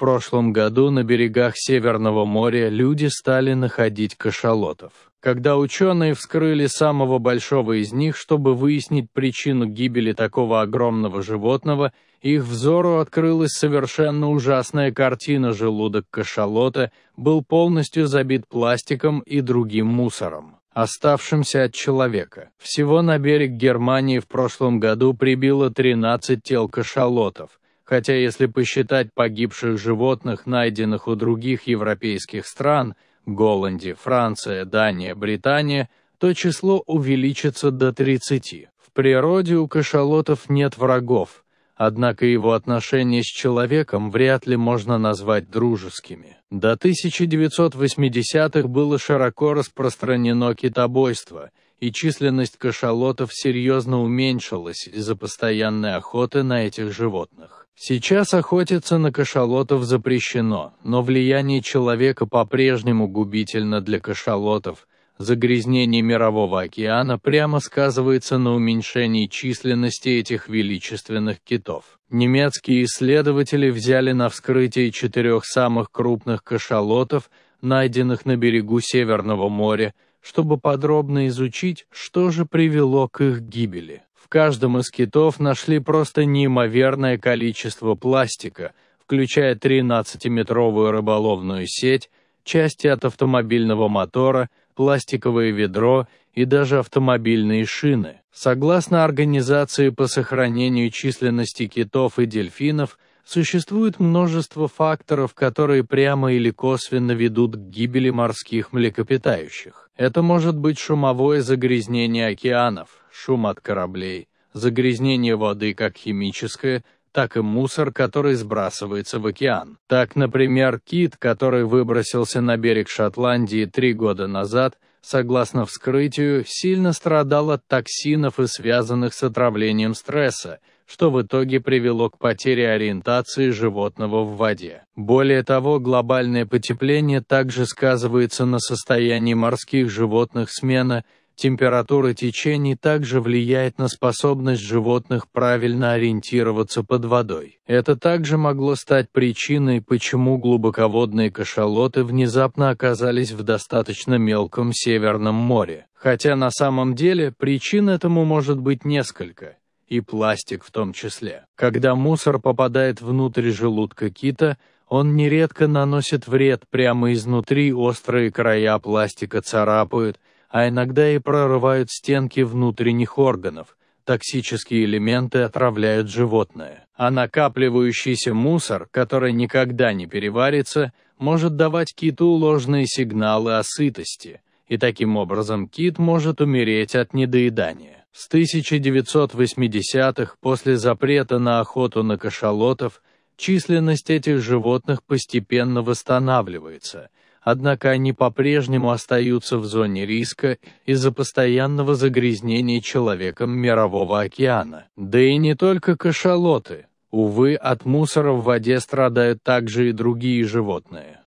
прошлом году на берегах Северного моря люди стали находить кашалотов. Когда ученые вскрыли самого большого из них, чтобы выяснить причину гибели такого огромного животного, их взору открылась совершенно ужасная картина. Желудок кашалота был полностью забит пластиком и другим мусором оставшимся от человека. Всего на берег Германии в прошлом году прибило 13 тел кашалотов, хотя если посчитать погибших животных, найденных у других европейских стран, Голландия, Франция, Дания, Британия, то число увеличится до 30. В природе у кашалотов нет врагов, однако его отношения с человеком вряд ли можно назвать дружескими. До 1980-х было широко распространено китобойство, и численность кашалотов серьезно уменьшилась из-за постоянной охоты на этих животных. Сейчас охотиться на кашалотов запрещено, но влияние человека по-прежнему губительно для кашалотов. Загрязнение Мирового океана прямо сказывается на уменьшении численности этих величественных китов. Немецкие исследователи взяли на вскрытие четырех самых крупных кашалотов, найденных на берегу Северного моря, чтобы подробно изучить, что же привело к их гибели каждом из китов нашли просто неимоверное количество пластика, включая 13-метровую рыболовную сеть, части от автомобильного мотора, пластиковое ведро и даже автомобильные шины. Согласно Организации по сохранению численности китов и дельфинов, существует множество факторов, которые прямо или косвенно ведут к гибели морских млекопитающих. Это может быть шумовое загрязнение океанов, шум от кораблей, загрязнение воды как химическое, так и мусор, который сбрасывается в океан. Так, например, кит, который выбросился на берег Шотландии три года назад, согласно вскрытию, сильно страдал от токсинов и связанных с отравлением стресса, что в итоге привело к потере ориентации животного в воде. Более того, глобальное потепление также сказывается на состоянии морских животных смена – Температура течений также влияет на способность животных правильно ориентироваться под водой. Это также могло стать причиной, почему глубоководные кашалоты внезапно оказались в достаточно мелком Северном море. Хотя на самом деле причин этому может быть несколько, и пластик в том числе. Когда мусор попадает внутрь желудка кита, он нередко наносит вред прямо изнутри, острые края пластика царапают, а иногда и прорывают стенки внутренних органов. Токсические элементы отравляют животное. А накапливающийся мусор, который никогда не переварится, может давать киту ложные сигналы о сытости, и таким образом кит может умереть от недоедания. С 1980-х, после запрета на охоту на кашалотов, численность этих животных постепенно восстанавливается – однако они по-прежнему остаются в зоне риска из-за постоянного загрязнения человеком Мирового океана. Да и не только кашалоты. Увы, от мусора в воде страдают также и другие животные.